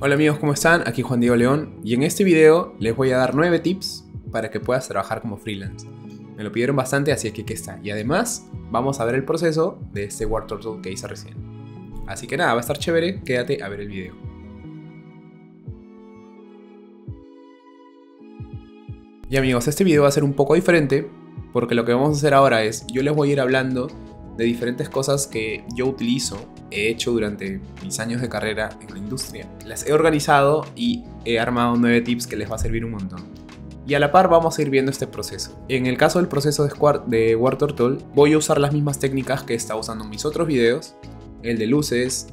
Hola amigos, ¿cómo están? Aquí Juan Diego León y en este video les voy a dar 9 tips para que puedas trabajar como freelance. Me lo pidieron bastante, así que aquí está. Y además, vamos a ver el proceso de este Word Turtle que hice recién. Así que nada, va a estar chévere, quédate a ver el video. Y amigos, este video va a ser un poco diferente porque lo que vamos a hacer ahora es, yo les voy a ir hablando de diferentes cosas que yo utilizo, he hecho durante mis años de carrera en la industria. Las he organizado y he armado nueve tips que les va a servir un montón. Y a la par vamos a ir viendo este proceso. En el caso del proceso de, de War Turtle, voy a usar las mismas técnicas que estado usando en mis otros videos. El de luces,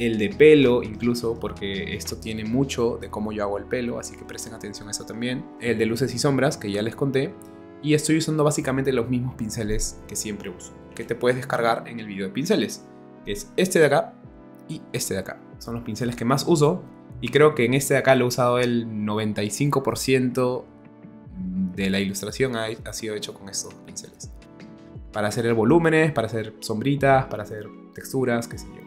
el de pelo incluso, porque esto tiene mucho de cómo yo hago el pelo, así que presten atención a eso también. El de luces y sombras, que ya les conté. Y estoy usando básicamente los mismos pinceles que siempre uso que te puedes descargar en el video de pinceles, es este de acá y este de acá. Son los pinceles que más uso y creo que en este de acá lo he usado el 95% de la ilustración ha, ha, sido hecho con estos pinceles. Para hacer volúmenes, para hacer sombritas, para hacer texturas, qué sé yo.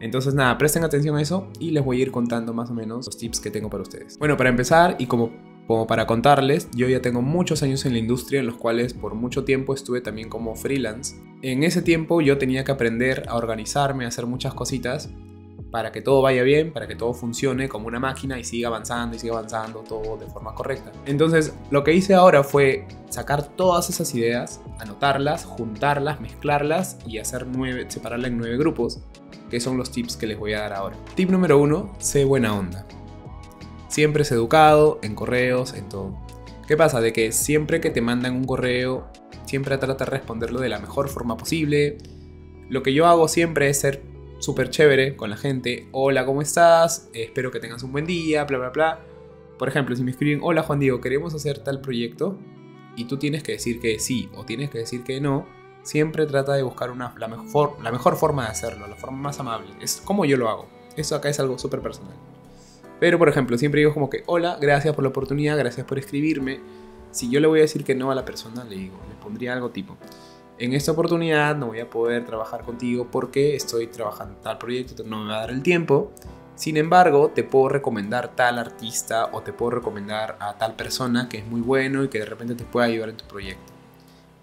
Entonces nada, presten atención a eso y les voy a ir contando más o menos los tips que tengo para ustedes. Bueno, para empezar y como como para contarles, yo ya tengo muchos años en la industria en los cuales por mucho tiempo estuve también como freelance. En ese tiempo yo tenía que aprender a organizarme, a hacer muchas cositas para que todo vaya bien, para que todo funcione como una máquina y siga avanzando y siga avanzando todo de forma correcta. Entonces, lo que hice ahora fue sacar todas esas ideas, anotarlas, juntarlas, mezclarlas y hacer nueve, separarlas en nueve grupos, que son los tips que les voy a dar ahora. Tip número uno, sé buena onda. Siempre es educado, en correos, en todo. ¿Qué pasa? De que siempre que te mandan un correo, siempre trata de responderlo de la mejor forma posible. Lo que yo hago siempre es ser súper chévere con la gente. Hola, ¿cómo estás? Espero que tengas un buen día, bla, bla, bla. Por ejemplo, si me escriben, hola Juan Diego, queremos hacer tal proyecto, y tú tienes que decir que sí o tienes que decir que no, siempre trata de buscar una, la, mejor, la mejor forma de hacerlo, la forma más amable. Es como yo lo hago. Eso acá es algo súper personal. Pero, por ejemplo, siempre digo como que, hola, gracias por la oportunidad, gracias por escribirme. Si yo le voy a decir que no a la persona, le digo, le pondría algo tipo, en esta oportunidad no voy a poder trabajar contigo porque estoy trabajando tal proyecto, no me va a dar el tiempo. Sin embargo, te puedo recomendar tal artista o te puedo recomendar a tal persona que es muy bueno y que de repente te pueda ayudar en tu proyecto.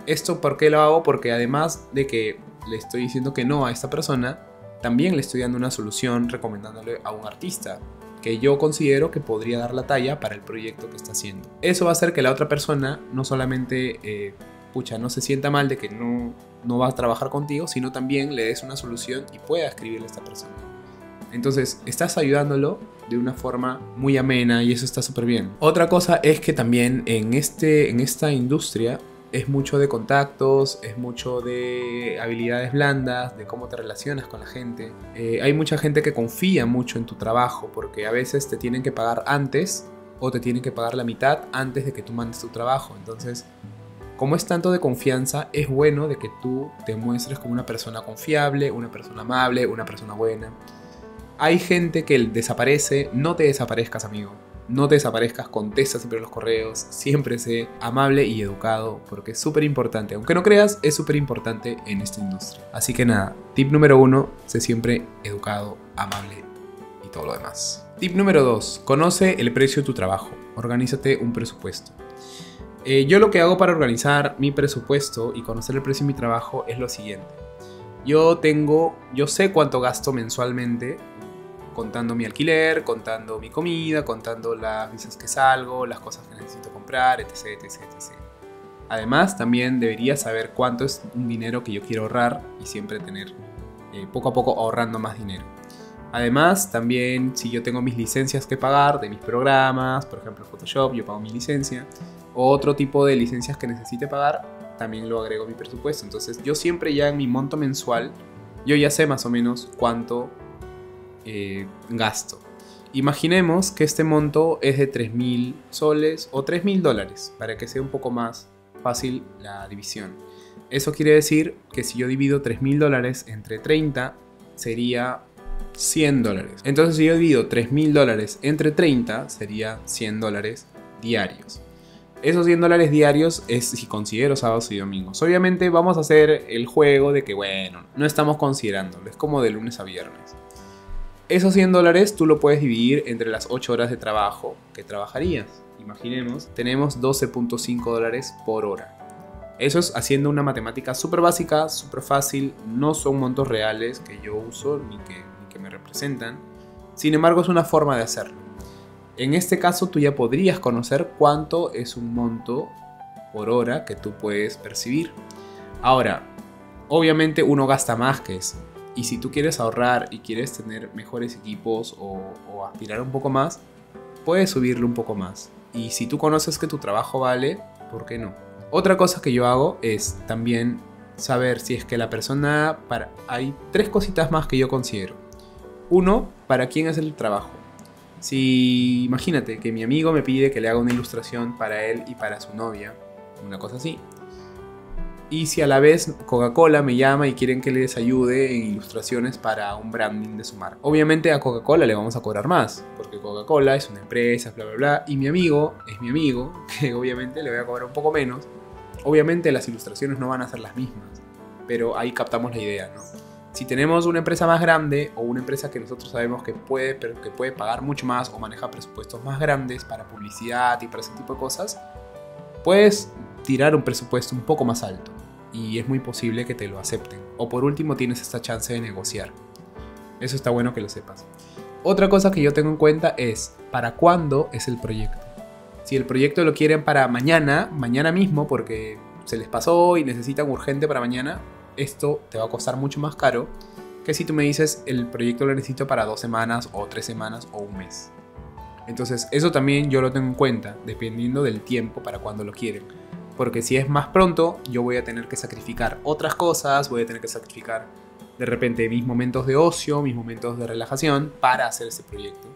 ¿Esto por qué lo hago? Porque además de que le estoy diciendo que no a esta persona, también le estoy dando una solución recomendándole a un artista que yo considero que podría dar la talla para el proyecto que está haciendo. Eso va a hacer que la otra persona no solamente, eh, pucha, no se sienta mal de que no, no va a trabajar contigo, sino también le des una solución y pueda escribirle a esta persona. Entonces, estás ayudándolo de una forma muy amena y eso está súper bien. Otra cosa es que también en, este, en esta industria es mucho de contactos, es mucho de habilidades blandas, de cómo te relacionas con la gente. Eh, hay mucha gente que confía mucho en tu trabajo porque a veces te tienen que pagar antes o te tienen que pagar la mitad antes de que tú mandes tu trabajo. Entonces, como es tanto de confianza, es bueno de que tú te muestres como una persona confiable, una persona amable, una persona buena. Hay gente que desaparece, no te desaparezcas, amigo no te desaparezcas, contesta siempre los correos, siempre sé amable y educado, porque es súper importante. Aunque no creas, es súper importante en esta industria. Así que nada, tip número uno, sé siempre educado, amable y todo lo demás. Tip número dos, conoce el precio de tu trabajo. Organízate un presupuesto. Eh, yo lo que hago para organizar mi presupuesto y conocer el precio de mi trabajo es lo siguiente. Yo tengo, yo sé cuánto gasto mensualmente contando mi alquiler, contando mi comida, contando las visas que salgo, las cosas que necesito comprar, etc, etc, etc. Además, también debería saber cuánto es un dinero que yo quiero ahorrar y siempre tener eh, poco a poco ahorrando más dinero. Además, también si yo tengo mis licencias que pagar de mis programas, por ejemplo Photoshop, yo pago mi licencia, o otro tipo de licencias que necesite pagar, también lo agrego a mi presupuesto. Entonces, yo siempre ya en mi monto mensual, yo ya sé más o menos cuánto eh, gasto. Imaginemos que este monto es de 3.000 soles o 3.000 dólares, para que sea un poco más fácil la división. Eso quiere decir que si yo divido 3.000 dólares entre 30, sería 100 dólares. Entonces si yo divido 3.000 dólares entre 30, sería 100 dólares diarios. Esos 100 dólares diarios es si considero sábados y domingos. Obviamente vamos a hacer el juego de que, bueno, no estamos considerándolo, es como de lunes a viernes. Esos 100 dólares tú lo puedes dividir entre las 8 horas de trabajo que trabajarías. Imaginemos, tenemos 12.5 dólares por hora. Eso es haciendo una matemática súper básica, súper fácil, no son montos reales que yo uso ni que, ni que me representan. Sin embargo, es una forma de hacerlo. En este caso, tú ya podrías conocer cuánto es un monto por hora que tú puedes percibir. Ahora, obviamente uno gasta más que eso. Y si tú quieres ahorrar y quieres tener mejores equipos o, aspirar un poco más, puedes subirlo un poco más. Y si tú conoces que tu trabajo vale, ¿por qué no? Otra cosa que yo hago es también saber si es que la persona... Para... Hay tres cositas más que yo considero. Uno, para quién es el trabajo. Si imagínate que mi amigo me pide que le haga una ilustración para él y para su novia, una cosa así y si a la vez Coca-Cola me llama y quieren que les ayude en ilustraciones para un branding de su marca. Obviamente a Coca-Cola le vamos a cobrar más, porque Coca-Cola es una empresa, bla, bla, bla, y mi amigo es mi amigo, que obviamente le voy a cobrar un poco menos. Obviamente las ilustraciones no van a ser las mismas, pero ahí captamos la idea, ¿no? Si tenemos una empresa más grande o una empresa que nosotros sabemos que puede, pero que puede pagar mucho más o maneja presupuestos más grandes para publicidad y para ese tipo de cosas, puedes tirar un presupuesto un poco más alto y es muy posible que te lo acepten. O por último tienes esta chance de negociar. Eso está bueno que lo sepas. Otra cosa que yo tengo en cuenta es para cuándo es el proyecto. Si el proyecto lo quieren para mañana, mañana mismo, porque se les pasó y necesitan urgente para mañana, esto te va a costar mucho más caro que si tú me dices el proyecto lo necesito para dos semanas o tres semanas o un mes. Entonces eso también yo lo tengo en cuenta, dependiendo del tiempo para cuando lo quieren porque si es más pronto, yo voy a tener que sacrificar otras cosas, voy a tener que sacrificar de repente mis momentos de ocio, mis momentos de relajación para hacer ese proyecto.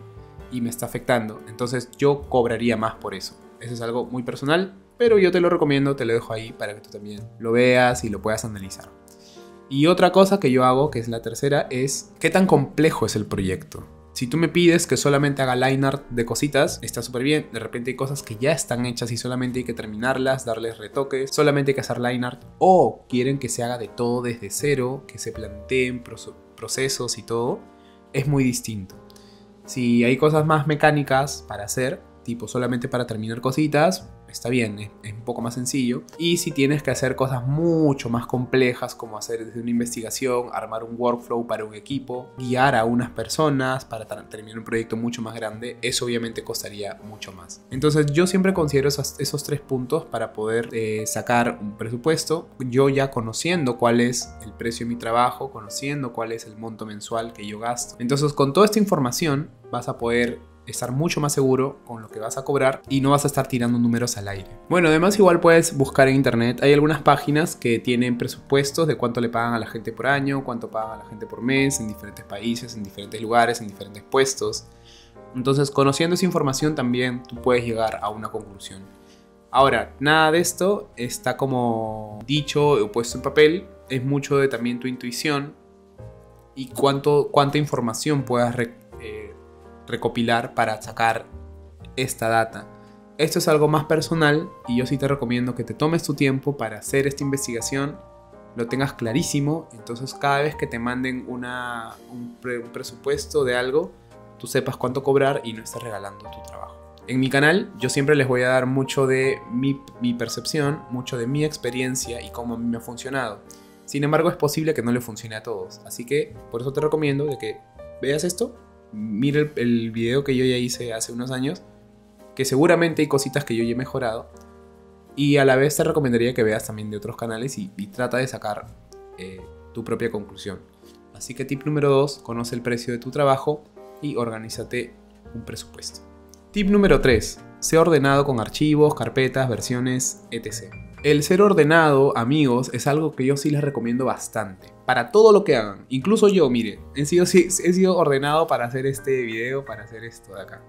Y me está afectando. Entonces yo cobraría más por eso. Eso es algo muy personal, pero yo te lo recomiendo, te lo dejo ahí para que tú también lo veas y lo puedas analizar. Y otra cosa que yo hago, que es la tercera, es qué tan complejo es el proyecto. Si tú me pides que solamente haga line art de cositas, está súper bien. De repente hay cosas que ya están hechas y solamente hay que terminarlas, darles retoques, solamente hay que hacer line art. O quieren que se haga de todo desde cero, que se planteen procesos y todo. Es muy distinto. Si hay cosas más mecánicas para hacer, tipo solamente para terminar cositas, está bien, es, un poco más sencillo. Y si tienes que hacer cosas mucho más complejas, como hacer desde una investigación, armar un workflow para un equipo, guiar a unas personas para terminar un proyecto mucho más grande, eso obviamente costaría mucho más. Entonces yo siempre considero esos, esos tres puntos para poder eh, sacar un presupuesto. Yo ya conociendo cuál es el precio de mi trabajo, conociendo cuál es el monto mensual que yo gasto. Entonces con toda esta información vas a poder estar mucho más seguro con lo que vas a cobrar y no vas a estar tirando números al aire. Bueno, además igual puedes buscar en internet, hay algunas páginas que tienen presupuestos de cuánto le pagan a la gente por año, cuánto pagan a la gente por mes, en diferentes países, en diferentes lugares, en diferentes puestos. Entonces, conociendo esa información también tú puedes llegar a una conclusión. Ahora, nada de esto está como dicho o puesto en papel, es mucho de también tu intuición y cuánto, cuánta información puedas recopilar para sacar esta data. Esto es algo más personal y yo sí te recomiendo que te tomes tu tiempo para hacer esta investigación, lo tengas clarísimo, entonces cada vez que te manden una, un, presupuesto de algo, tú sepas cuánto cobrar y no estés regalando tu trabajo. En mi canal yo siempre les voy a dar mucho de mi, mi percepción, mucho de mi experiencia y cómo a mí me ha funcionado. Sin embargo es posible que no le funcione a todos, así que por eso te recomiendo de que veas esto mira el, video que yo ya hice hace unos años, que seguramente hay cositas que yo ya he mejorado. Y a la vez te recomendaría que veas también de otros canales y, trata de sacar eh, tu propia conclusión. Así que tip número 2, conoce el precio de tu trabajo y organízate un presupuesto. Tip número 3, sé ordenado con archivos, carpetas, versiones, etc. El ser ordenado, amigos, es algo que yo sí les recomiendo bastante. Para todo lo que hagan. Incluso yo, mire, he sido, ordenado para hacer este video, para hacer esto de acá.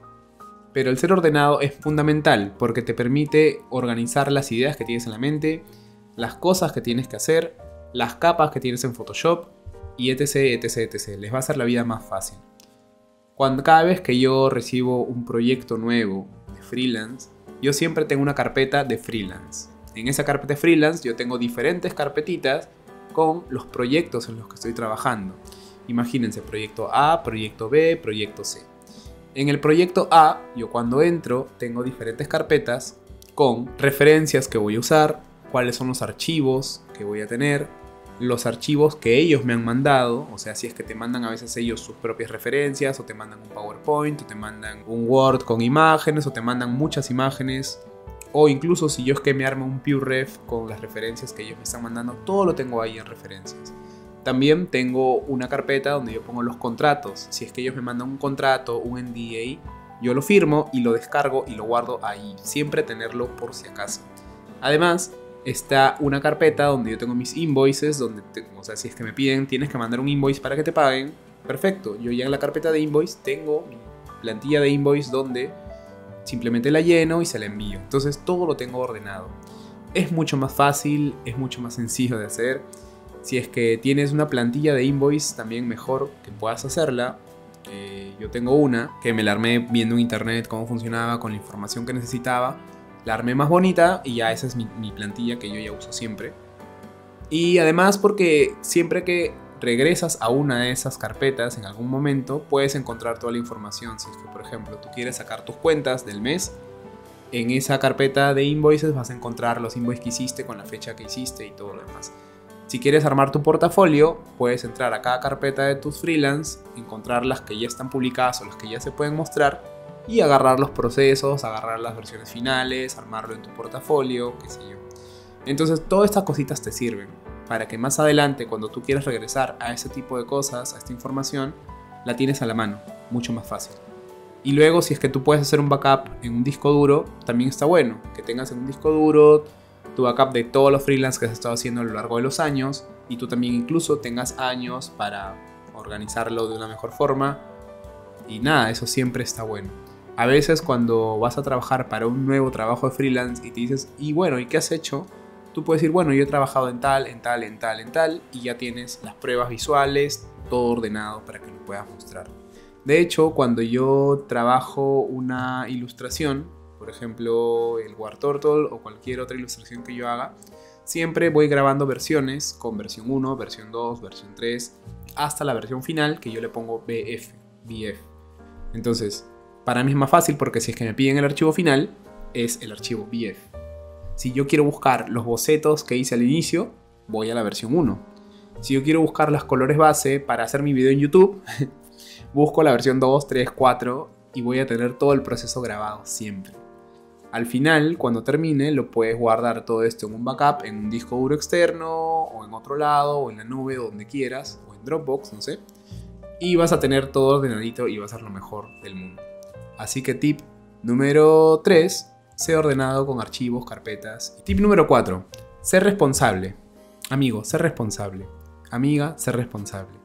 Pero el ser ordenado es fundamental porque te permite organizar las ideas que tienes en la mente, las cosas que tienes que hacer, las capas que tienes en Photoshop y etc, etc, etc. Les va a hacer la vida más fácil. Cuando cada vez que yo recibo un proyecto nuevo de freelance, yo siempre tengo una carpeta de freelance en esa carpeta freelance yo tengo diferentes carpetitas con los proyectos en los que estoy trabajando. Imagínense, proyecto A, proyecto B, proyecto C. En el proyecto A, yo cuando entro tengo diferentes carpetas con referencias que voy a usar, cuáles son los archivos que voy a tener, los archivos que ellos me han mandado, o sea, si es que te mandan a veces ellos sus propias referencias, o te mandan un PowerPoint, o te mandan un Word con imágenes, o te mandan muchas imágenes, o incluso si yo es que me armo un PureRef con las referencias que ellos me están mandando, todo lo tengo ahí en referencias. También tengo una carpeta donde yo pongo los contratos. Si es que ellos me mandan un contrato, un NDA, yo lo firmo y lo descargo y lo guardo ahí. Siempre tenerlo por si acaso. Además, está una carpeta donde yo tengo mis invoices, donde, o sea, si es que me piden, tienes que mandar un invoice para que te paguen. Perfecto, yo ya en la carpeta de invoice tengo mi plantilla de invoice donde simplemente la lleno y se la envío. Entonces todo lo tengo ordenado. Es mucho más fácil, es mucho más sencillo de hacer. Si es que tienes una plantilla de invoice, también mejor que puedas hacerla. Eh, yo tengo una que me la armé viendo en internet cómo funcionaba, con la información que necesitaba la armé más bonita y ya esa es mi, plantilla que yo ya uso siempre. Y además porque siempre que regresas a una de esas carpetas en algún momento, puedes encontrar toda la información. Si es que, por ejemplo, tú quieres sacar tus cuentas del mes, en esa carpeta de invoices vas a encontrar los invoices que hiciste con la fecha que hiciste y todo lo demás. Si quieres armar tu portafolio, puedes entrar a cada carpeta de tus freelance, encontrar las que ya están publicadas o las que ya se pueden mostrar y agarrar los procesos, agarrar las versiones finales, armarlo en tu portafolio, qué sé yo. Entonces todas estas cositas te sirven para que más adelante cuando tú quieras regresar a ese tipo de cosas, a esta información, la tienes a la mano, mucho más fácil. Y luego si es que tú puedes hacer un backup en un disco duro, también está bueno, que tengas en un disco duro tu backup de todos los freelance que has estado haciendo a lo largo de los años y tú también incluso tengas años para organizarlo de una mejor forma. Y nada, eso siempre está bueno. A veces cuando vas a trabajar para un nuevo trabajo de freelance y te dices, y bueno, ¿y qué has hecho? Tú puedes decir, bueno, yo he trabajado en tal, en tal, en tal, en tal, y ya tienes las pruebas visuales, todo ordenado para que lo puedas mostrar. De hecho, cuando yo trabajo una ilustración, por ejemplo, el War Turtle o cualquier otra ilustración que yo haga, siempre voy grabando versiones con versión 1, versión 2, versión 3, hasta la versión final que yo le pongo BF, BF. Entonces, para mí es más fácil porque si es que me piden el archivo final, es el archivo BF. Si yo quiero buscar los bocetos que hice al inicio, voy a la versión 1. Si yo quiero buscar los colores base para hacer mi video en YouTube, busco la versión 2, 3, 4 y voy a tener todo el proceso grabado siempre. Al final, cuando termine, lo puedes guardar todo esto en un backup, en un disco duro externo, o en otro lado, o en la nube, donde quieras, o en Dropbox, no sé. Y vas a tener todo ordenadito y va a ser lo mejor del mundo. Así que tip número 3, sé ordenado con archivos, carpetas. Tip número 4, ser responsable. Amigo, ser responsable. Amiga, ser responsable.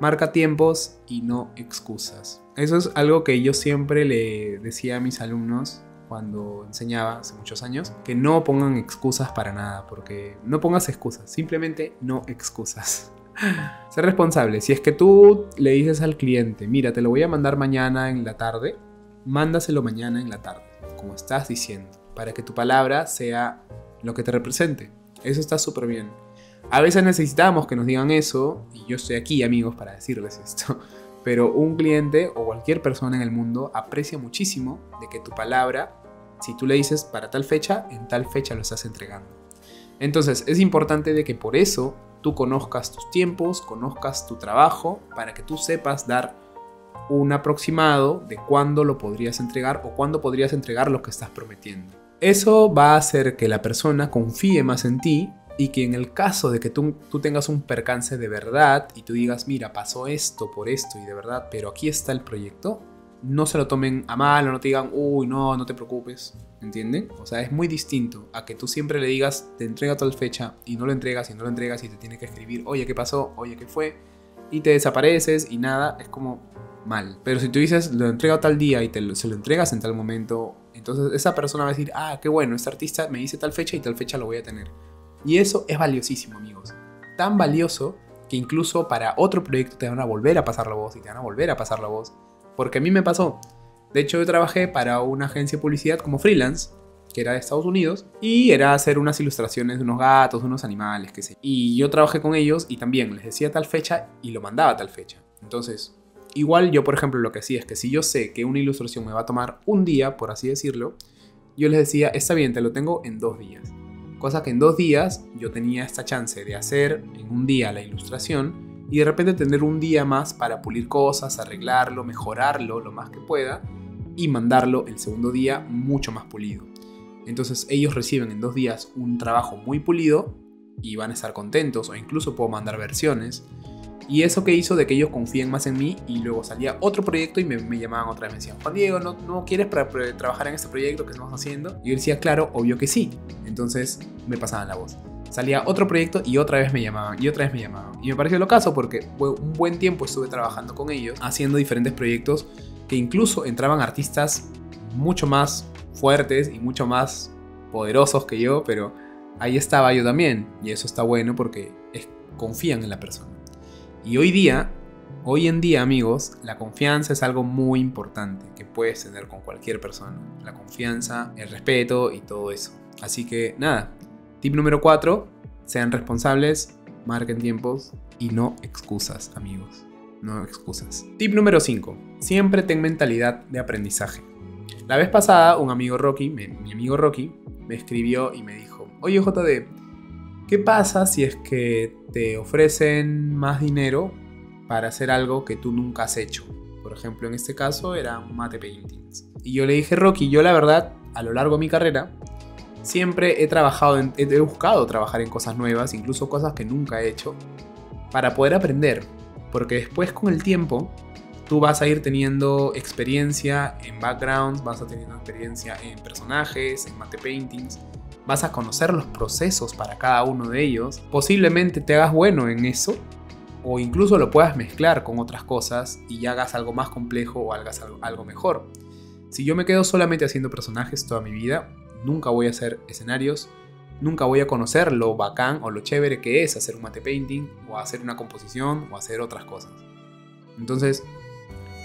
Marca tiempos y no excusas. Eso es algo que yo siempre le decía a mis alumnos cuando enseñaba hace muchos años, que no pongan excusas para nada, porque no pongas excusas, simplemente no excusas. Ser responsable. Si es que tú le dices al cliente, mira, te lo voy a mandar mañana en la tarde, mándaselo mañana en la tarde, como estás diciendo, para que tu palabra sea lo que te represente. Eso está súper bien. A veces necesitamos que nos digan eso, y yo estoy aquí, amigos, para decirles esto. Pero un cliente o cualquier persona en el mundo aprecia muchísimo de que tu palabra, si tú le dices para tal fecha, en tal fecha lo estás entregando. Entonces es importante de que por eso tú conozcas tus tiempos, conozcas tu trabajo, para que tú sepas dar un aproximado de cuándo lo podrías entregar o cuándo podrías entregar lo que estás prometiendo. Eso va a hacer que la persona confíe más en ti y que en el caso de que tú, tú, tengas un percance de verdad y tú digas, mira, pasó esto por esto y de verdad, pero aquí está el proyecto, no se lo tomen a mal o no te digan, uy, no, no te preocupes, ¿entienden? O sea, es muy distinto a que tú siempre le digas, te entrega tal fecha y no lo entregas y no lo entregas y te tiene que escribir, oye, ¿qué pasó? Oye, ¿qué fue? Y te desapareces y nada, es como, mal. Pero si tú dices, lo entrego tal día y te se lo entregas en tal momento, entonces esa persona va a decir, ah, qué bueno, este artista me dice tal fecha y tal fecha lo voy a tener. Y eso es valiosísimo, amigos. Tan valioso que incluso para otro proyecto te van a volver a pasar la voz y te van a volver a pasar la voz. Porque a mí me pasó. De hecho, yo trabajé para una agencia de publicidad como freelance, que era de Estados Unidos, y era hacer unas ilustraciones de unos gatos, de unos animales, qué sé. Y yo trabajé con ellos y también les decía tal fecha y lo mandaba a tal fecha. Entonces, igual yo, por ejemplo, lo que hacía es que si yo sé que una ilustración me va a tomar un día, por así decirlo, yo les decía, está bien, te lo tengo en dos días. Cosa que en dos días yo tenía esta chance de hacer en un día la ilustración y de repente tener un día más para pulir cosas, arreglarlo, mejorarlo lo más que pueda y mandarlo el segundo día mucho más pulido. Entonces ellos reciben en dos días un trabajo muy pulido y van a estar contentos o incluso puedo mandar versiones. Y eso que hizo de que ellos confíen más en mí y luego salía otro proyecto y me, llamaban otra vez. Me decían, Juan Diego, ¿no, no quieres para, trabajar en este proyecto que estamos haciendo? Y yo decía, claro, obvio que sí. Entonces me pasaban la voz. Salía otro proyecto y otra vez me llamaban, y otra vez me llamaban. Y me pareció lo caso porque un buen tiempo estuve trabajando con ellos, haciendo diferentes proyectos que incluso entraban artistas mucho más fuertes y mucho más poderosos que yo, pero ahí estaba yo también. Y eso está bueno porque confían en la persona. Y hoy día, hoy en día amigos, la confianza es algo muy importante que puedes tener con cualquier persona. La confianza, el respeto y todo eso. Así que nada, tip número 4, sean responsables, marquen tiempos y no excusas amigos. No excusas. Tip número 5, siempre ten mentalidad de aprendizaje. La vez pasada, un amigo Rocky, mi amigo Rocky, me escribió y me dijo, oye JD, ¿Qué pasa si es que te ofrecen más dinero para hacer algo que tú nunca has hecho? Por ejemplo, en este caso era mate paintings. Y yo le dije, Rocky, yo la verdad, a lo largo de mi carrera, siempre he trabajado, he buscado trabajar en cosas nuevas, incluso cosas que nunca he hecho, para poder aprender. Porque después con el tiempo, tú vas a ir teniendo experiencia en backgrounds, vas a tener experiencia en personajes, en mate paintings, vas a conocer los procesos para cada uno de ellos, posiblemente te hagas bueno en eso o incluso lo puedas mezclar con otras cosas y hagas algo más complejo o hagas algo, mejor. Si yo me quedo solamente haciendo personajes toda mi vida, nunca voy a hacer escenarios, nunca voy a conocer lo bacán o lo chévere que es hacer un mate painting o hacer una composición o hacer otras cosas. Entonces,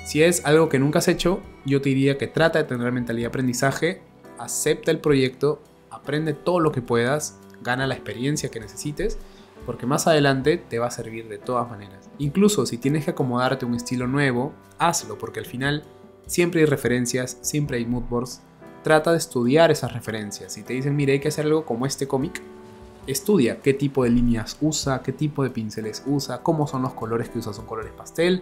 si es algo que nunca has hecho, yo te diría que trata de tener mentalidad de aprendizaje, acepta el proyecto aprende todo lo que puedas, gana la experiencia que necesites, porque más adelante te va a servir de todas maneras. Incluso si tienes que acomodarte un estilo nuevo, hazlo, porque al final siempre hay referencias, siempre hay moodboards. Trata de estudiar esas referencias. Si te dicen, mire, hay que hacer algo como este cómic, estudia qué tipo de líneas usa, qué tipo de pinceles usa, cómo son los colores que usa, son colores pastel,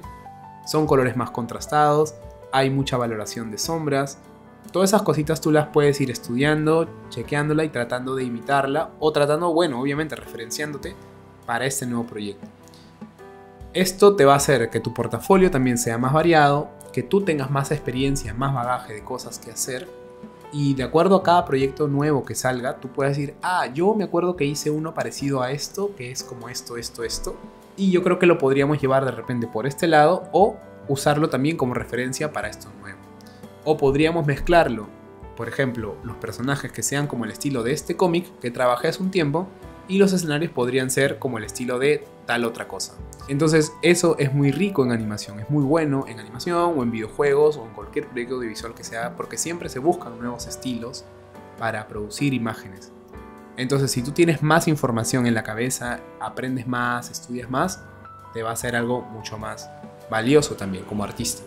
son colores más contrastados, hay mucha valoración de sombras, Todas esas cositas tú las puedes ir estudiando, chequeándola y tratando de imitarla o tratando, bueno, obviamente referenciándote para este nuevo proyecto. Esto te va a hacer que tu portafolio también sea más variado, que tú tengas más experiencia, más bagaje de cosas que hacer y de acuerdo a cada proyecto nuevo que salga, tú puedes decir, ah, yo me acuerdo que hice uno parecido a esto, que es como esto, esto, esto, y yo creo que lo podríamos llevar de repente por este lado o usarlo también como referencia para esto nuevo. O podríamos mezclarlo, por ejemplo, los personajes que sean como el estilo de este cómic que trabajé hace un tiempo y los escenarios podrían ser como el estilo de tal otra cosa. Entonces eso es muy rico en animación, es muy bueno en animación o en videojuegos o en cualquier proyecto audiovisual que sea porque siempre se buscan nuevos estilos para producir imágenes. Entonces si tú tienes más información en la cabeza, aprendes más, estudias más, te va a ser algo mucho más valioso también como artista.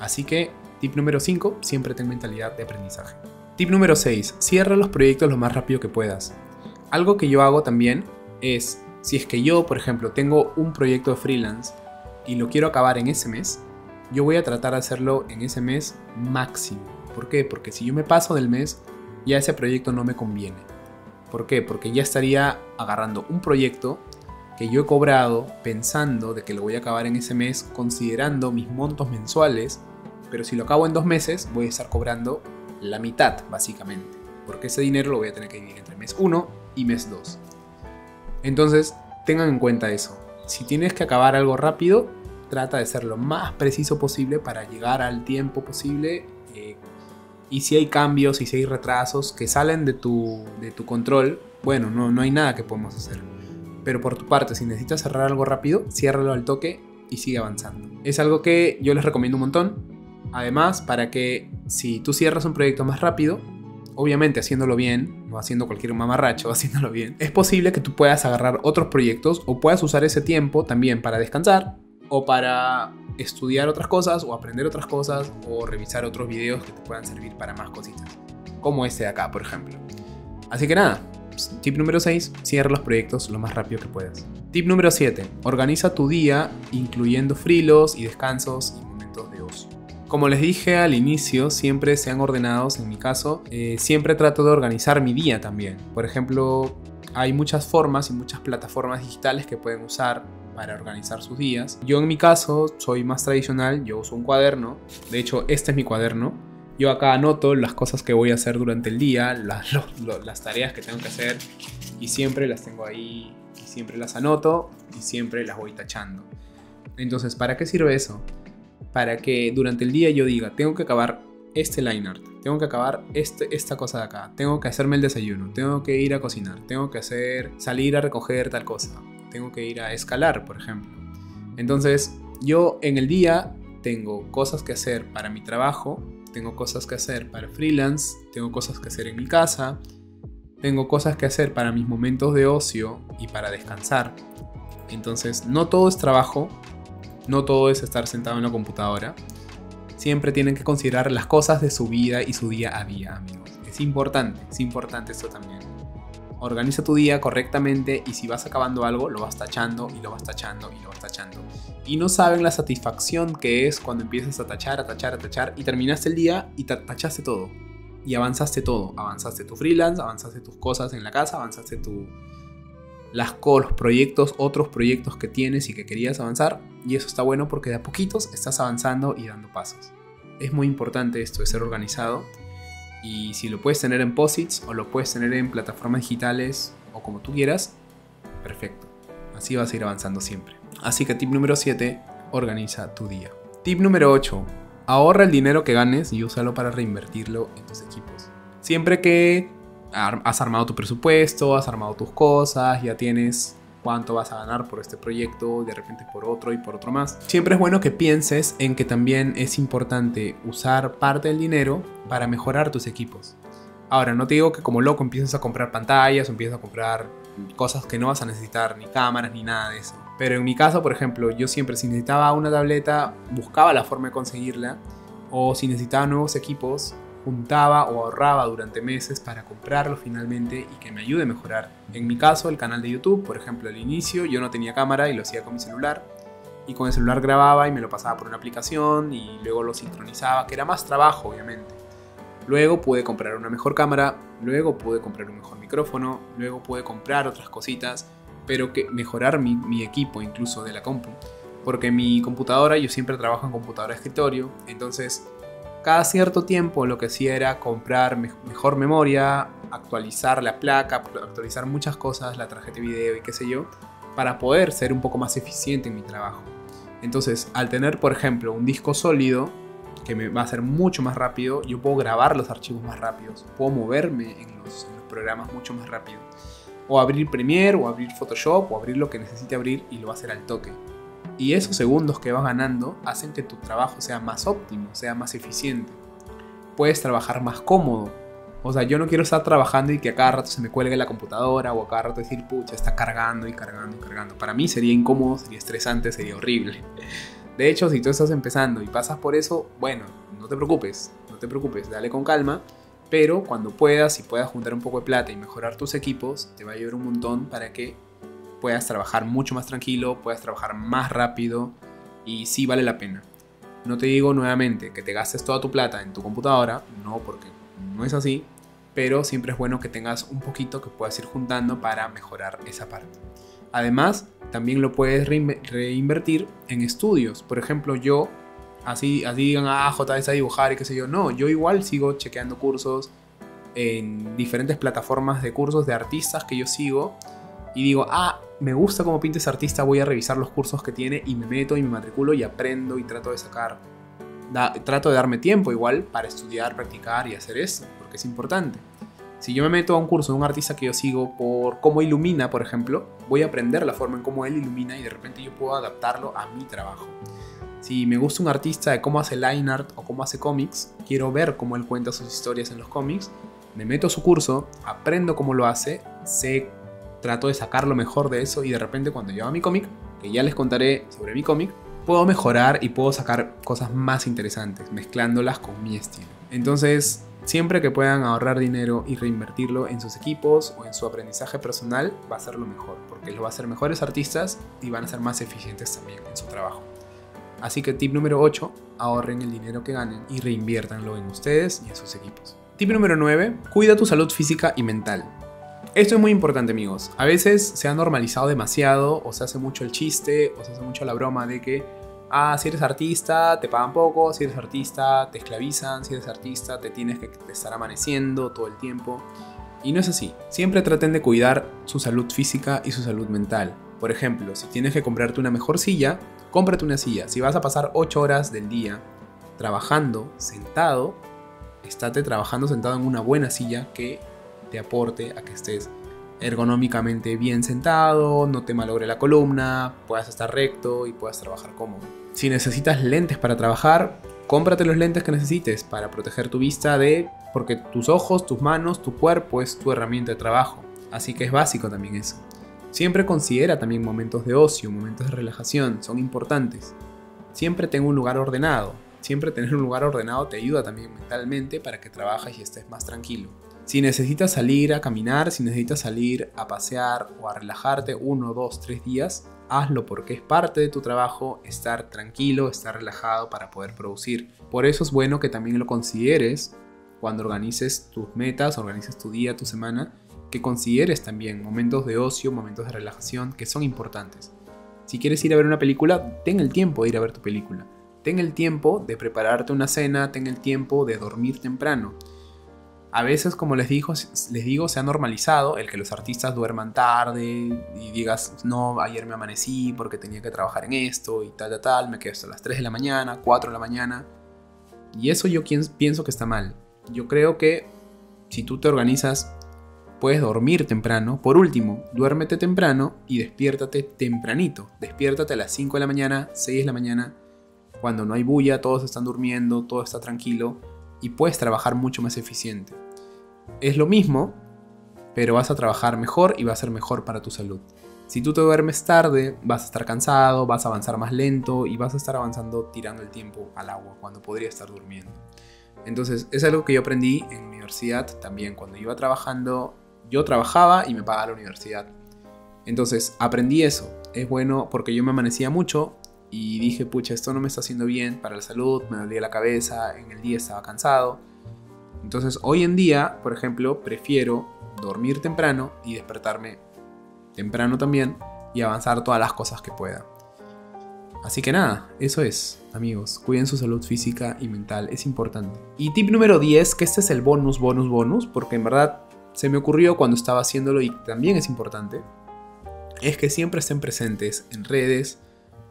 Así que Tip número 5, siempre ten mentalidad de aprendizaje. Tip número 6, cierra los proyectos lo más rápido que puedas. Algo que yo hago también es, si es que yo, por ejemplo, tengo un proyecto de freelance y lo quiero acabar en ese mes, yo voy a tratar de hacerlo en ese mes máximo. ¿Por qué? Porque si yo me paso del mes, ya ese proyecto no me conviene. ¿Por qué? Porque ya estaría agarrando un proyecto que yo he cobrado pensando de que lo voy a acabar en ese mes, considerando mis montos mensuales pero si lo acabo en dos meses, voy a estar cobrando la mitad, básicamente. Porque ese dinero lo voy a tener que dividir entre mes 1 y mes 2. Entonces, tengan en cuenta eso. Si tienes que acabar algo rápido, trata de ser lo más preciso posible para llegar al tiempo posible. Eh, y si hay cambios y si hay retrasos que salen de tu, de tu control, bueno, no, no hay nada que podemos hacer. Pero por tu parte, si necesitas cerrar algo rápido, ciérralo al toque y sigue avanzando. Es algo que yo les recomiendo un montón. Además, para que si tú cierras un proyecto más rápido, obviamente haciéndolo bien, no haciendo cualquier mamarracho, haciéndolo bien, es posible que tú puedas agarrar otros proyectos o puedas usar ese tiempo también para descansar o para estudiar otras cosas o aprender otras cosas o revisar otros videos que te puedan servir para más cositas, como este de acá, por ejemplo. Así que nada, tip número 6, cierra los proyectos lo más rápido que puedas. Tip número 7, organiza tu día incluyendo frilos y descansos Como les dije al inicio, siempre sean ordenados, en mi caso, eh, siempre trato de organizar mi día también. Por ejemplo, hay muchas formas y muchas plataformas digitales que pueden usar para organizar sus días. Yo en mi caso soy más tradicional, yo uso un cuaderno, de hecho este es mi cuaderno. Yo acá anoto las cosas que voy a hacer durante el día, las, las tareas que tengo que hacer y siempre las tengo ahí y siempre las anoto y siempre las voy tachando. Entonces, ¿para qué sirve eso? Para que durante el día yo diga, tengo que acabar este line art, tengo que acabar este, esta cosa de acá, tengo que hacerme el desayuno, tengo que ir a cocinar, tengo que hacer, salir a recoger tal cosa, tengo que ir a escalar, por ejemplo. Entonces, yo en el día tengo cosas que hacer para mi trabajo, tengo cosas que hacer para freelance, tengo cosas que hacer en mi casa, tengo cosas que hacer para mis momentos de ocio y para descansar. Entonces, no todo es trabajo, no todo es estar sentado en la computadora siempre tienen que considerar las cosas de su vida y su día a día, amigos. Es importante, es importante esto también. Organiza tu día correctamente y si vas acabando algo, lo vas tachando y lo vas tachando y lo vas tachando. Y no saben la satisfacción que es cuando empiezas a tachar, a tachar, a tachar y terminaste el día y tachaste todo. Y avanzaste todo. Avanzaste tu freelance, avanzaste tus cosas en la casa, avanzaste tu, las, los proyectos, otros proyectos que tienes y que querías avanzar. Y eso está bueno porque de a poquitos estás avanzando y dando pasos. Es muy importante esto de ser organizado. Y si lo puedes tener en posits o lo puedes tener en plataformas digitales o como tú quieras, perfecto. Así vas a ir avanzando siempre. Así que tip número 7, organiza tu día. Tip número 8, ahorra el dinero que ganes y úsalo para reinvertirlo en tus equipos. Siempre que has armado tu presupuesto, has armado tus cosas, ya tienes cuánto vas a ganar por este proyecto, de repente por otro y por otro más. Siempre es bueno que pienses en que también es importante usar parte del dinero para mejorar tus equipos. Ahora, no te digo que como loco empieces a comprar pantallas o empieces a comprar cosas que no vas a necesitar, ni cámaras, ni nada de eso. Pero en mi caso, por ejemplo, yo siempre si necesitaba una tableta, buscaba la forma de conseguirla. O si necesitaba nuevos equipos, juntaba o ahorraba durante meses para comprarlo finalmente y que me ayude a mejorar. En mi caso, el canal de YouTube, por ejemplo, al inicio yo no tenía cámara y lo hacía con mi celular. Y con el celular grababa y me lo pasaba por una aplicación y luego lo sincronizaba, que era más trabajo, obviamente. Luego pude comprar una mejor cámara, luego pude comprar un mejor micrófono, luego pude comprar otras cositas, pero que mejorar mi, equipo incluso de la compu. Porque mi computadora, yo siempre trabajo en computadora escritorio, entonces cada cierto tiempo lo que hacía era comprar mejor memoria, actualizar la placa, actualizar muchas cosas, la tarjeta de video y qué sé yo, para poder ser un poco más eficiente en mi trabajo. Entonces, al tener, por ejemplo, un disco sólido, que me va a ser mucho más rápido, yo puedo grabar los archivos más rápidos, puedo moverme en los, en los programas mucho más rápido. O abrir Premiere, o abrir Photoshop, o abrir lo que necesite abrir y lo va a hacer al toque. Y esos segundos que vas ganando hacen que tu trabajo sea más óptimo, sea más eficiente. Puedes trabajar más cómodo. O sea, yo no quiero estar trabajando y que a cada rato se me cuelgue la computadora o a cada rato decir, pucha, está cargando y cargando y cargando. Para mí sería incómodo, sería estresante, sería horrible. De hecho, si tú estás empezando y pasas por eso, bueno, no te preocupes, no te preocupes, dale con calma. Pero cuando puedas y puedas juntar un poco de plata y mejorar tus equipos, te va a ayudar un montón para que puedas trabajar mucho más tranquilo, puedas trabajar más rápido y sí vale la pena. No te digo nuevamente que te gastes toda tu plata en tu computadora, no porque no es así, pero siempre es bueno que tengas un poquito que puedas ir juntando para mejorar esa parte. Además, también lo puedes reinvertir en estudios. Por ejemplo, yo, así, así digan, ah, JS a dibujar y qué sé yo. No, yo igual sigo chequeando cursos en diferentes plataformas de cursos de artistas que yo sigo y digo, ah, me gusta cómo pinta ese artista, voy a revisar los cursos que tiene y me meto y me matriculo y aprendo y trato de sacar, trato de darme tiempo igual para estudiar, practicar y hacer eso, porque es importante. Si yo me meto a un curso de un artista que yo sigo por cómo ilumina, por ejemplo, voy a aprender la forma en cómo él ilumina y de repente yo puedo adaptarlo a mi trabajo. Si me gusta un artista de cómo hace line art o cómo hace cómics, quiero ver cómo él cuenta sus historias en los cómics, me meto a su curso, aprendo cómo lo hace, sé trato de sacar lo mejor de eso y de repente cuando llevo mi cómic, que ya les contaré sobre mi cómic, puedo mejorar y puedo sacar cosas más interesantes, mezclándolas con mi estilo. Entonces, siempre que puedan ahorrar dinero y reinvertirlo en sus equipos o en su aprendizaje personal, va a ser lo mejor, porque los va a hacer mejores artistas y van a ser más eficientes también en su trabajo. Así que tip número 8, ahorren el dinero que ganen y reinviértanlo en ustedes y en sus equipos. Tip número 9, cuida tu salud física y mental. Esto es muy importante amigos. A veces se ha normalizado demasiado o se hace mucho el chiste o se hace mucho la broma de que, ah, si eres artista te pagan poco, si eres artista te esclavizan, si eres artista te tienes que estar amaneciendo todo el tiempo. Y no es así. Siempre traten de cuidar su salud física y su salud mental. Por ejemplo, si tienes que comprarte una mejor silla, cómprate una silla. Si vas a pasar 8 horas del día trabajando sentado, estate trabajando sentado en una buena silla que aporte a que estés ergonómicamente bien sentado, no te malogre la columna, puedas estar recto y puedas trabajar cómodo. Si necesitas lentes para trabajar, cómprate los lentes que necesites para proteger tu vista de... porque tus ojos, tus manos, tu cuerpo es tu herramienta de trabajo. Así que es básico también eso. Siempre considera también momentos de ocio, momentos de relajación, son importantes. Siempre tengo un lugar ordenado. Siempre tener un lugar ordenado te ayuda también mentalmente para que trabajes y estés más tranquilo. Si necesitas salir a caminar, si necesitas salir a pasear o a relajarte uno, dos, tres días, hazlo porque es parte de tu trabajo estar tranquilo, estar relajado para poder producir. Por eso es bueno que también lo consideres cuando organices tus metas, organices tu día, tu semana, que consideres también momentos de ocio, momentos de relajación que son importantes. Si quieres ir a ver una película, ten el tiempo de ir a ver tu película. Ten el tiempo de prepararte una cena, ten el tiempo de dormir temprano a veces, como les digo, se ha normalizado el que los artistas duerman tarde y digas, no, ayer me amanecí porque tenía que trabajar en esto y tal, tal, tal, me quedo hasta las 3 de la mañana, 4 de la mañana. Y eso yo pienso que está mal. Yo creo que si tú te organizas, puedes dormir temprano. Por último, duérmete temprano y despiértate tempranito. Despiértate a las 5 de la mañana, 6 de la mañana, cuando no hay bulla, todos están durmiendo, todo está tranquilo y puedes trabajar mucho más eficiente. Es lo mismo, pero vas a trabajar mejor y va a ser mejor para tu salud. Si tú te duermes tarde, vas a estar cansado, vas a avanzar más lento y vas a estar avanzando tirando el tiempo al agua cuando podría estar durmiendo. Entonces, es algo que yo aprendí en universidad también. Cuando iba trabajando, yo trabajaba y me pagaba la universidad. Entonces, aprendí eso. Es bueno porque yo me amanecía mucho y dije, pucha, esto no me está haciendo bien para la salud, me dolía la cabeza, en el día estaba cansado. Entonces hoy en día, por ejemplo, prefiero dormir temprano y despertarme temprano también y avanzar todas las cosas que pueda. Así que nada, eso es, amigos, cuiden su salud física y mental, es importante. Y tip número 10, que este es el bonus, bonus, bonus, porque en verdad se me ocurrió cuando estaba haciéndolo y también es importante, es que siempre estén presentes en redes,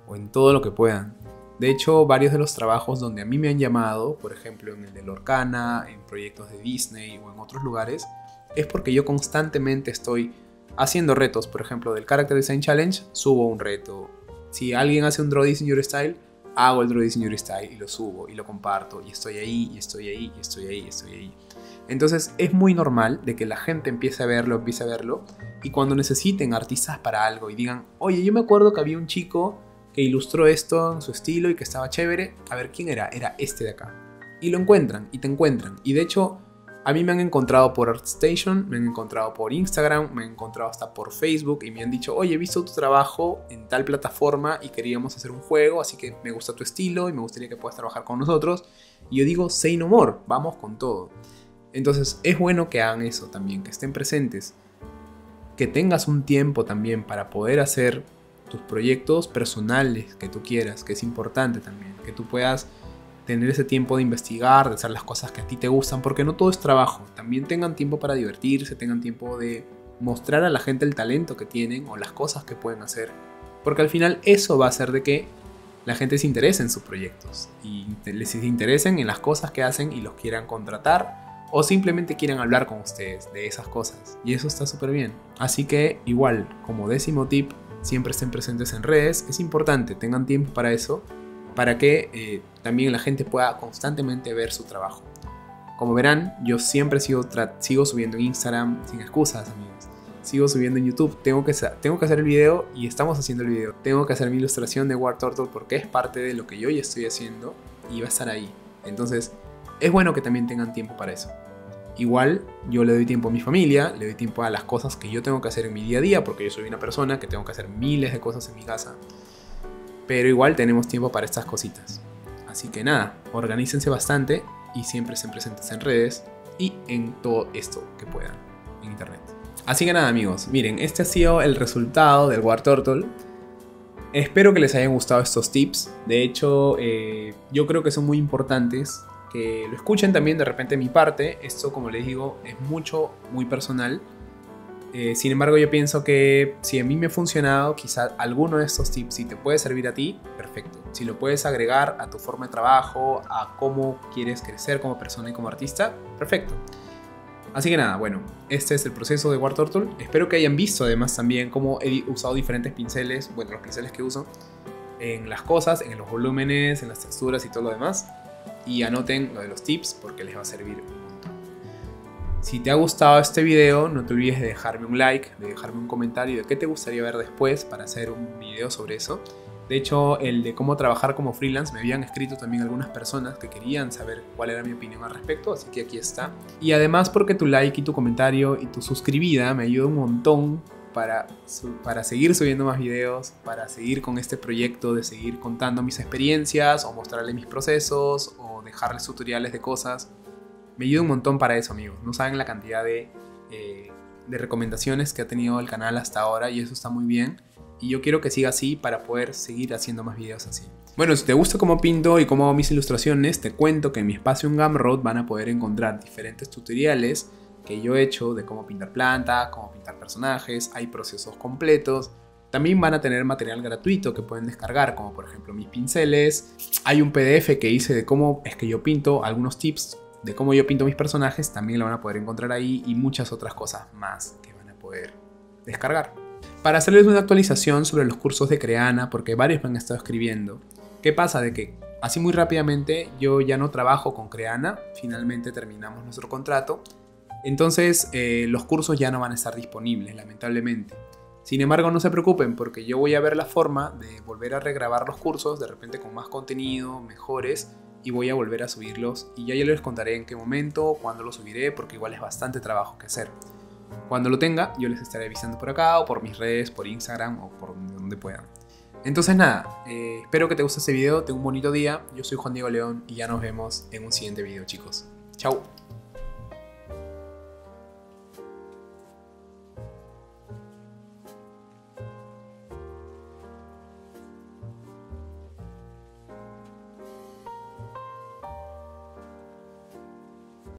o en todo lo que puedan. De hecho, varios de los trabajos donde a mí me han llamado, por ejemplo en el de Lorcana, en proyectos de Disney o en otros lugares, es porque yo constantemente estoy haciendo retos. Por ejemplo, del Character Design Challenge, subo un reto. Si alguien hace un Draw in Your Style, hago el Draw in Your Style y lo subo y lo comparto. Y estoy ahí, y estoy ahí, y estoy ahí, y estoy ahí. Entonces es muy normal de que la gente empiece a verlo, empiece a verlo. Y cuando necesiten artistas para algo y digan, oye, yo me acuerdo que había un chico que ilustró esto en su estilo y que estaba chévere. A ver quién era, era este de acá. Y lo encuentran, y te encuentran. Y de hecho, a mí me han encontrado por ArtStation, me han encontrado por Instagram, me han encontrado hasta por Facebook y me han dicho, oye, he visto tu trabajo en tal plataforma y queríamos hacer un juego, así que me gusta tu estilo y me gustaría que puedas trabajar con nosotros. Y yo digo, say no more, vamos con todo. Entonces es bueno que hagan eso también, que estén presentes, que tengas un tiempo también para poder hacer tus proyectos personales que tú quieras, que es importante también, que tú puedas tener ese tiempo de investigar, de hacer las cosas que a ti te gustan, porque no todo es trabajo, también tengan tiempo para divertirse, tengan tiempo de mostrar a la gente el talento que tienen o las cosas que pueden hacer, porque al final eso va a hacer de que la gente se interese en sus proyectos y les interesen en las cosas que hacen y los quieran contratar o simplemente quieran hablar con ustedes de esas cosas. Y eso está súper bien. Así que igual, como décimo tip, siempre estén presentes en redes. Es importante, tengan tiempo para eso, para que eh, también la gente pueda constantemente ver su trabajo. Como verán, yo siempre sigo, sigo subiendo en Instagram sin excusas, amigos. sigo subiendo en YouTube. Tengo que, tengo que hacer el video y estamos haciendo el video. Tengo que hacer mi ilustración de War Turtle porque es parte de lo que yo ya estoy haciendo y va a estar ahí. Entonces, es bueno que también tengan tiempo para eso. Igual yo le doy tiempo a mi familia, le doy tiempo a las cosas que yo tengo que hacer en mi día a día, porque yo soy una persona que tengo que hacer miles de cosas en mi casa. Pero igual tenemos tiempo para estas cositas. Así que nada, organícense bastante y siempre se presentes en redes y en todo esto que puedan en internet. Así que nada amigos, miren, este ha sido el resultado del War Turtle. Espero que les hayan gustado estos tips. De hecho, eh, yo creo que son muy importantes que lo escuchen también de repente mi parte. Esto, como les digo, es mucho, muy personal. Eh, sin embargo, yo pienso que si a mí me ha funcionado, quizá alguno de estos tips, si te puede servir a ti, perfecto. Si lo puedes agregar a tu forma de trabajo, a cómo quieres crecer como persona y como artista, perfecto. Así que nada, bueno, este es el proceso de War Turtle. Espero que hayan visto además también cómo he usado diferentes pinceles, bueno, los pinceles que uso en las cosas, en los volúmenes, en las texturas y todo lo demás y anoten lo de los tips porque les va a servir un montón. Si te ha gustado este video, no te olvides de dejarme un like, de dejarme un comentario de qué te gustaría ver después para hacer un video sobre eso. De hecho, el de cómo trabajar como freelance me habían escrito también algunas personas que querían saber cuál era mi opinión al respecto, así que aquí está. Y además porque tu like y tu comentario y tu suscribida me ayuda un montón para, para seguir subiendo más videos, para seguir con este proyecto de seguir contando mis experiencias o mostrarles mis procesos o dejarles tutoriales de cosas. Me ayuda un montón para eso, amigos. No saben la cantidad de, eh, de recomendaciones que ha tenido el canal hasta ahora y eso está muy bien. Y yo quiero que siga así para poder seguir haciendo más videos así. Bueno, si te gusta cómo pinto y cómo hago mis ilustraciones, te cuento que en mi espacio en Gumroad van a poder encontrar diferentes tutoriales que yo he hecho de cómo pintar planta, cómo pintar personajes, hay procesos completos. También van a tener material gratuito que pueden descargar, como por ejemplo mis pinceles. Hay un PDF que hice de cómo es que yo pinto, algunos tips de cómo yo pinto mis personajes, también lo van a poder encontrar ahí y muchas otras cosas más que van a poder descargar. Para hacerles una actualización sobre los cursos de Creana, porque varios me han estado escribiendo, ¿qué pasa? De que así muy rápidamente yo ya no trabajo con Creana, finalmente terminamos nuestro contrato entonces eh, los cursos ya no van a estar disponibles, lamentablemente. Sin embargo, no se preocupen porque yo voy a ver la forma de volver a regrabar los cursos, de repente con más contenido, mejores, y voy a volver a subirlos. Y ya yo les contaré en qué momento, cuándo los subiré, porque igual es bastante trabajo que hacer. Cuando lo tenga, yo les estaré avisando por acá, o por mis redes, por Instagram, o por donde puedan. Entonces nada, eh, espero que te guste este video, tengo un bonito día, yo soy Juan Diego León y ya nos vemos en un siguiente video chicos. Chao.